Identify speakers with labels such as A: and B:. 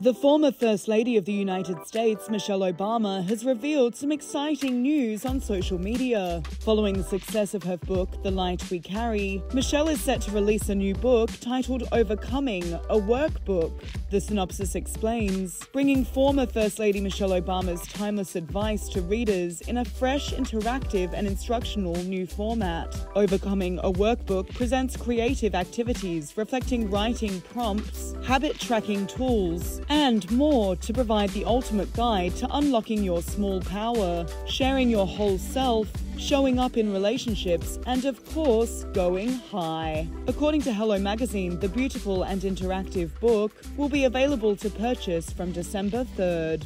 A: The former First Lady of the United States, Michelle Obama, has revealed some exciting news on social media. Following the success of her book, The Light We Carry, Michelle is set to release a new book titled Overcoming, a workbook. The synopsis explains, bringing former First Lady Michelle Obama's timeless advice to readers in a fresh, interactive, and instructional new format. Overcoming, a workbook presents creative activities reflecting writing prompts, habit tracking tools, and more to provide the ultimate guide to unlocking your small power, sharing your whole self, showing up in relationships, and of course, going high. According to Hello Magazine, the beautiful and interactive book will be available to purchase from December 3rd.